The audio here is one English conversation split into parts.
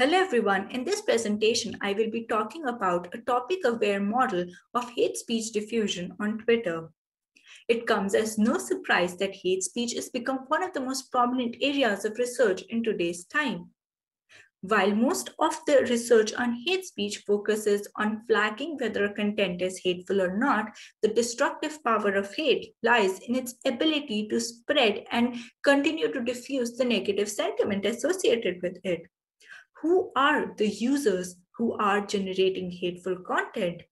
Hello everyone, in this presentation I will be talking about a topic-aware model of hate speech diffusion on Twitter. It comes as no surprise that hate speech has become one of the most prominent areas of research in today's time. While most of the research on hate speech focuses on flagging whether a content is hateful or not, the destructive power of hate lies in its ability to spread and continue to diffuse the negative sentiment associated with it who are the users who are generating hateful content?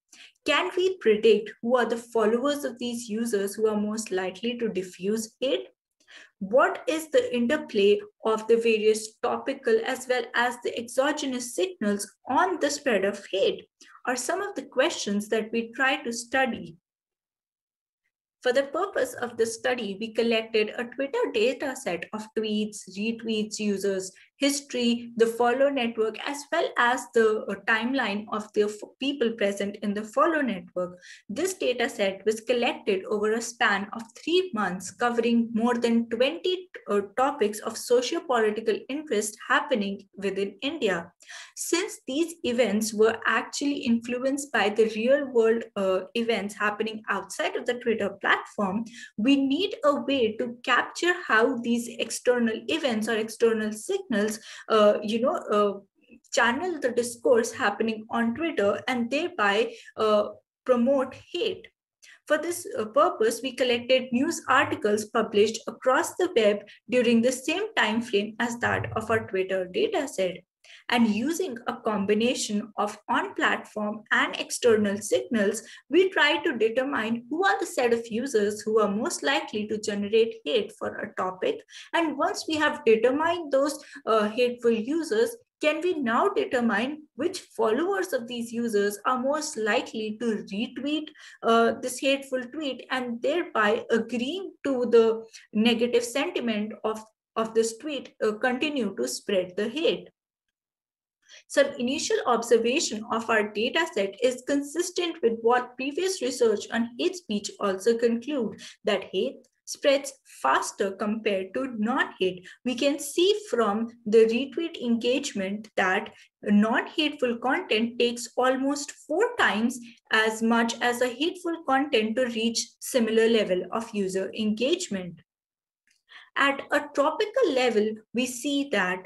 Can we predict who are the followers of these users who are most likely to diffuse hate? What is the interplay of the various topical as well as the exogenous signals on the spread of hate? Are some of the questions that we try to study for the purpose of the study, we collected a Twitter data set of tweets, retweets, users, history, the follow network, as well as the uh, timeline of the people present in the follow network. This data set was collected over a span of three months, covering more than 20 uh, topics of socio-political interest happening within India. Since these events were actually influenced by the real world uh, events happening outside of the Twitter platform, we need a way to capture how these external events or external signals channels, uh, you know, uh, channel the discourse happening on Twitter and thereby uh, promote hate. For this uh, purpose, we collected news articles published across the web during the same time frame as that of our Twitter dataset and using a combination of on-platform and external signals, we try to determine who are the set of users who are most likely to generate hate for a topic. And once we have determined those uh, hateful users, can we now determine which followers of these users are most likely to retweet uh, this hateful tweet and thereby agreeing to the negative sentiment of, of this tweet uh, continue to spread the hate? Some initial observation of our data set is consistent with what previous research on hate speech also conclude that hate spreads faster compared to non-hate. We can see from the retweet engagement that non-hateful content takes almost four times as much as a hateful content to reach similar level of user engagement. At a topical level, we see that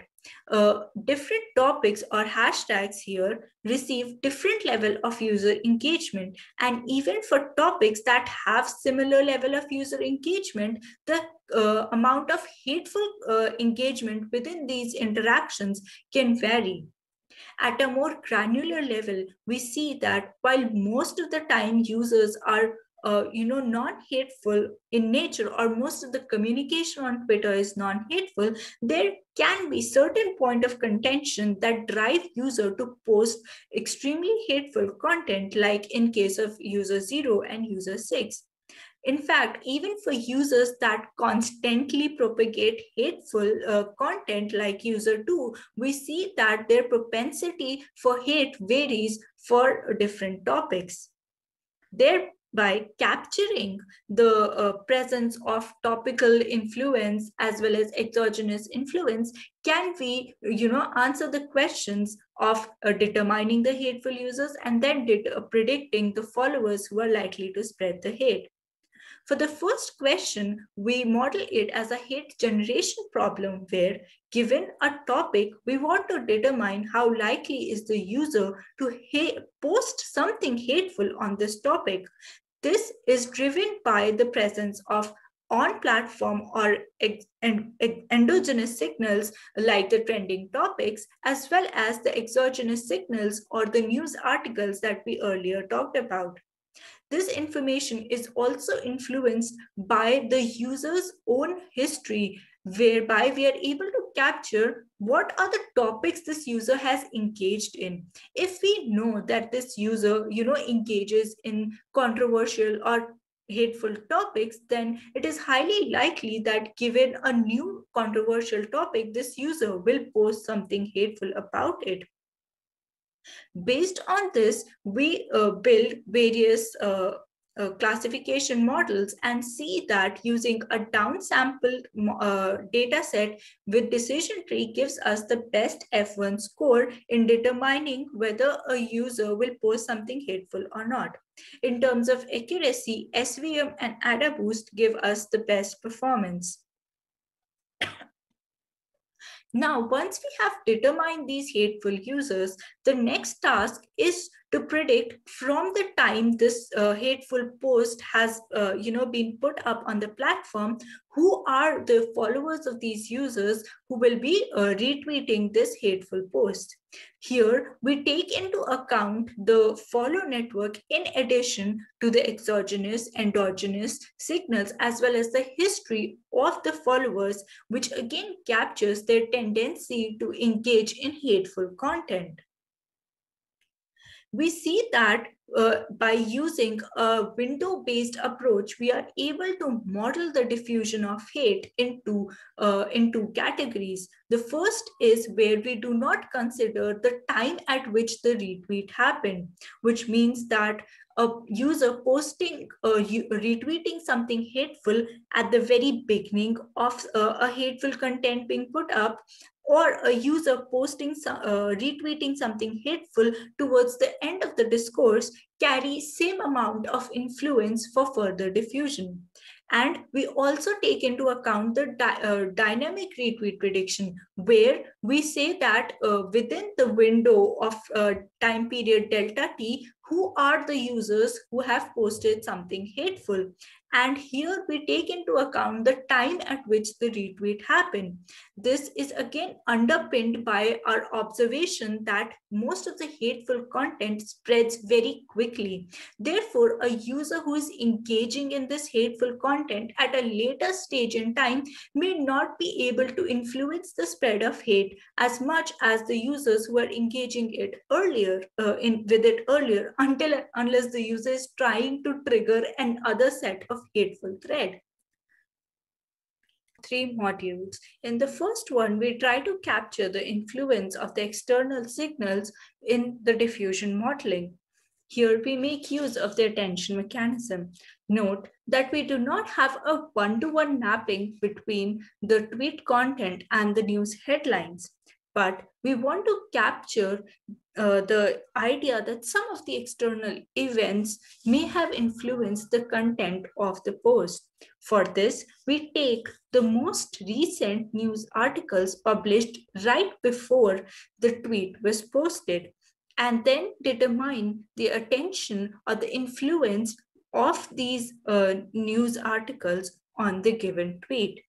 uh, different topics or hashtags here receive different level of user engagement. And even for topics that have similar level of user engagement the uh, amount of hateful uh, engagement within these interactions can vary. At a more granular level we see that while most of the time users are uh, you know, non-hateful in nature, or most of the communication on Twitter is non-hateful, there can be certain point of contention that drive user to post extremely hateful content, like in case of user zero and user six. In fact, even for users that constantly propagate hateful uh, content like user 2, we see that their propensity for hate varies for different topics. Their by capturing the uh, presence of topical influence as well as exogenous influence can we you know answer the questions of uh, determining the hateful users and then uh, predicting the followers who are likely to spread the hate for the first question, we model it as a hate generation problem where given a topic, we want to determine how likely is the user to post something hateful on this topic. This is driven by the presence of on-platform or endogenous signals like the trending topics, as well as the exogenous signals or the news articles that we earlier talked about. This information is also influenced by the user's own history, whereby we are able to capture what are the topics this user has engaged in. If we know that this user, you know, engages in controversial or hateful topics, then it is highly likely that given a new controversial topic, this user will post something hateful about it. Based on this, we uh, build various uh, uh, classification models and see that using a downsampled uh, data set with decision tree gives us the best F1 score in determining whether a user will post something hateful or not. In terms of accuracy, SVM and AdaBoost give us the best performance. Now, once we have determined these hateful users, the next task is to predict from the time this uh, hateful post has uh, you know been put up on the platform who are the followers of these users who will be uh, retweeting this hateful post? Here we take into account the follow network in addition to the exogenous endogenous signals as well as the history of the followers which again captures their tendency to engage in hateful content we see that uh, by using a window-based approach, we are able to model the diffusion of hate into, uh, into categories. The first is where we do not consider the time at which the retweet happened, which means that a user posting, uh, retweeting something hateful at the very beginning of uh, a hateful content being put up or a user posting, uh, retweeting something hateful towards the end of the discourse carry same amount of influence for further diffusion. And we also take into account the di uh, dynamic retweet prediction, where we say that uh, within the window of uh, time period delta t, who are the users who have posted something hateful. And here we take into account the time at which the retweet happened. This is again underpinned by our observation that most of the hateful content spreads very quickly. Therefore, a user who is engaging in this hateful content at a later stage in time may not be able to influence the spread of hate as much as the users who are engaging it earlier uh, in with it earlier until unless the user is trying to trigger another set of hateful thread. Three modules. In the first one, we try to capture the influence of the external signals in the diffusion modeling. Here we make use of the attention mechanism. Note that we do not have a one-to-one -one mapping between the tweet content and the news headlines, but we want to capture uh, the idea that some of the external events may have influenced the content of the post. For this, we take the most recent news articles published right before the tweet was posted and then determine the attention or the influence of these uh, news articles on the given tweet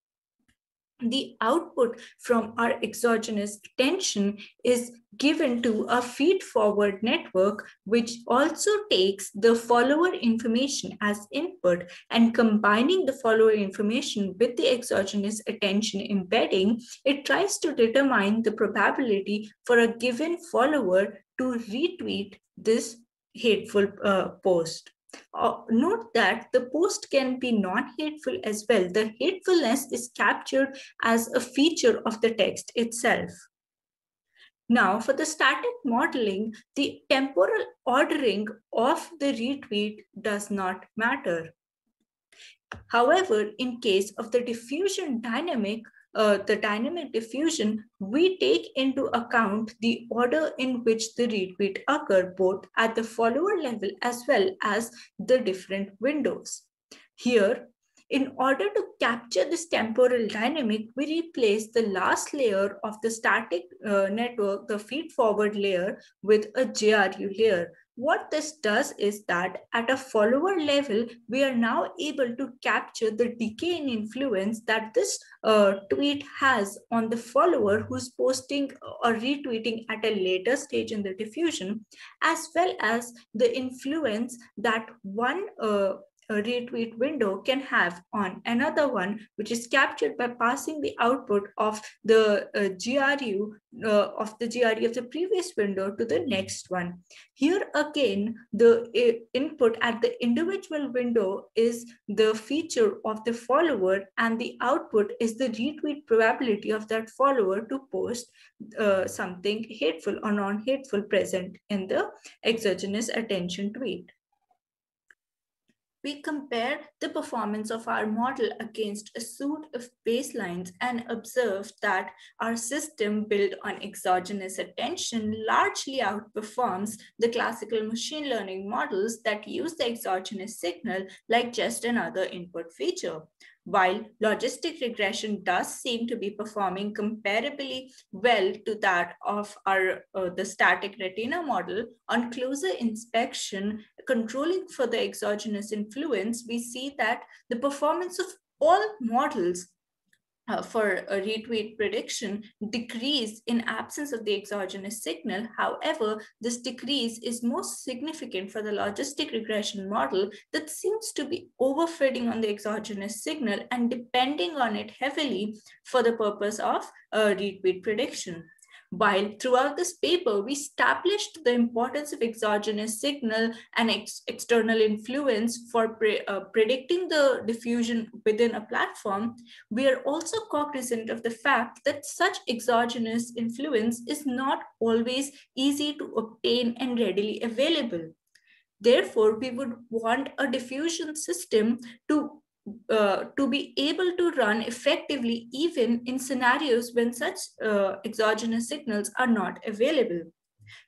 the output from our exogenous attention is given to a feed-forward network, which also takes the follower information as input and combining the follower information with the exogenous attention embedding, it tries to determine the probability for a given follower to retweet this hateful uh, post. Uh, note that the post can be non-hateful as well. The hatefulness is captured as a feature of the text itself. Now, for the static modeling, the temporal ordering of the retweet does not matter. However, in case of the diffusion dynamic, uh, the dynamic diffusion, we take into account the order in which the retweet occur, both at the follower level as well as the different windows. Here, in order to capture this temporal dynamic, we replace the last layer of the static uh, network, the feed-forward layer, with a GRU layer. What this does is that at a follower level, we are now able to capture the decay in influence that this uh, tweet has on the follower who's posting or retweeting at a later stage in the diffusion, as well as the influence that one uh, a retweet window can have on another one, which is captured by passing the output of the uh, GRU uh, of the GRU of the previous window to the next one. Here again, the uh, input at the individual window is the feature of the follower and the output is the retweet probability of that follower to post uh, something hateful or non-hateful present in the exogenous attention tweet. We compare the performance of our model against a suite of baselines and observe that our system built on exogenous attention largely outperforms the classical machine learning models that use the exogenous signal like just another input feature. While logistic regression does seem to be performing comparably well to that of our uh, the static retina model, on closer inspection, controlling for the exogenous influence, we see that the performance of all models uh, for a retweet prediction decrease in absence of the exogenous signal. However, this decrease is most significant for the logistic regression model that seems to be overfitting on the exogenous signal and depending on it heavily for the purpose of a retweet prediction. While throughout this paper, we established the importance of exogenous signal and ex external influence for pre uh, predicting the diffusion within a platform, we are also cognizant of the fact that such exogenous influence is not always easy to obtain and readily available. Therefore, we would want a diffusion system to uh, to be able to run effectively even in scenarios when such uh, exogenous signals are not available.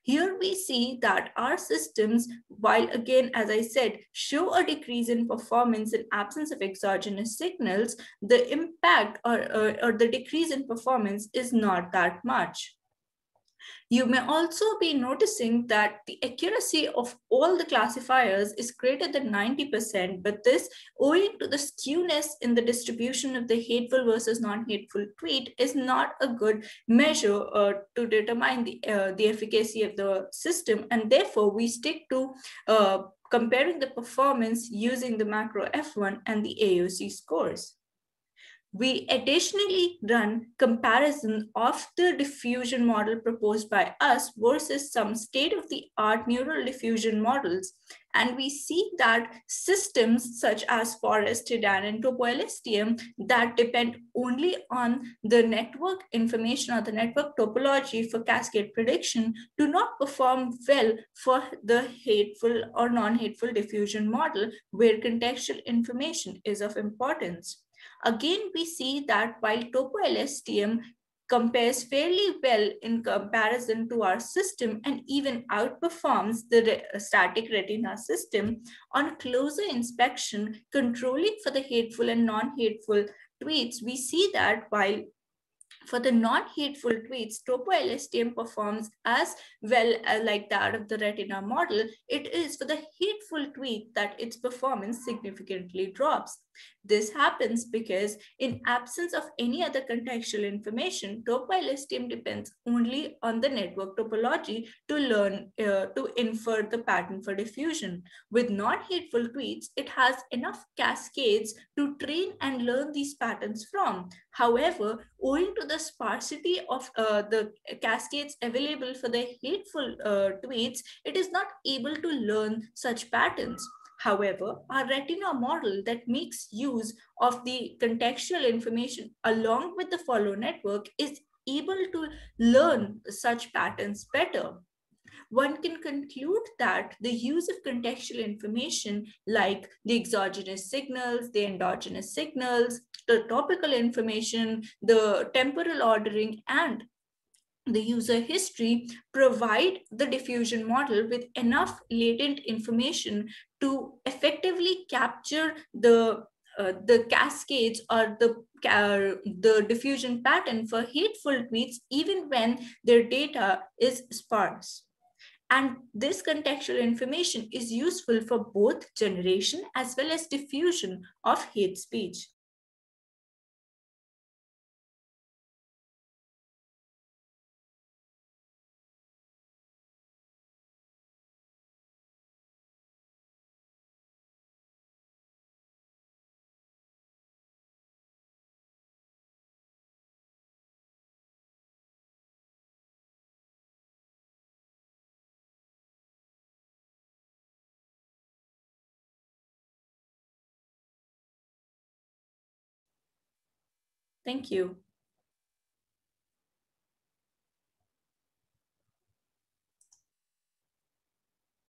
Here we see that our systems, while again, as I said, show a decrease in performance in absence of exogenous signals, the impact or, or, or the decrease in performance is not that much. You may also be noticing that the accuracy of all the classifiers is greater than 90%, but this, owing to the skewness in the distribution of the hateful versus non-hateful tweet, is not a good measure uh, to determine the, uh, the efficacy of the system. And therefore, we stick to uh, comparing the performance using the macro F1 and the AUC scores. We additionally run comparison of the diffusion model proposed by us versus some state-of-the-art neural diffusion models. And we see that systems such as Forest, HiDAN, and TopoLSTM that depend only on the network information or the network topology for cascade prediction do not perform well for the hateful or non-hateful diffusion model where contextual information is of importance. Again, we see that while TopoLSTM compares fairly well in comparison to our system and even outperforms the re static retina system on closer inspection, controlling for the hateful and non-hateful tweets, we see that while for the non-hateful tweets, TopoLSTM performs as well as like that of the retina model. It is for the hateful tweet that its performance significantly drops. This happens because in absence of any other contextual information, TopoLSTM depends only on the network topology to learn, uh, to infer the pattern for diffusion. With non-hateful tweets, it has enough cascades to train and learn these patterns from. However, owing to the sparsity of uh, the cascades available for the hateful uh, tweets, it is not able to learn such patterns. However, our retina model that makes use of the contextual information along with the follow network is able to learn such patterns better. One can conclude that the use of contextual information like the exogenous signals, the endogenous signals, the topical information, the temporal ordering, and the user history provide the diffusion model with enough latent information to effectively capture the uh, the cascades or the uh, the diffusion pattern for hateful tweets even when their data is sparse. And this contextual information is useful for both generation as well as diffusion of hate speech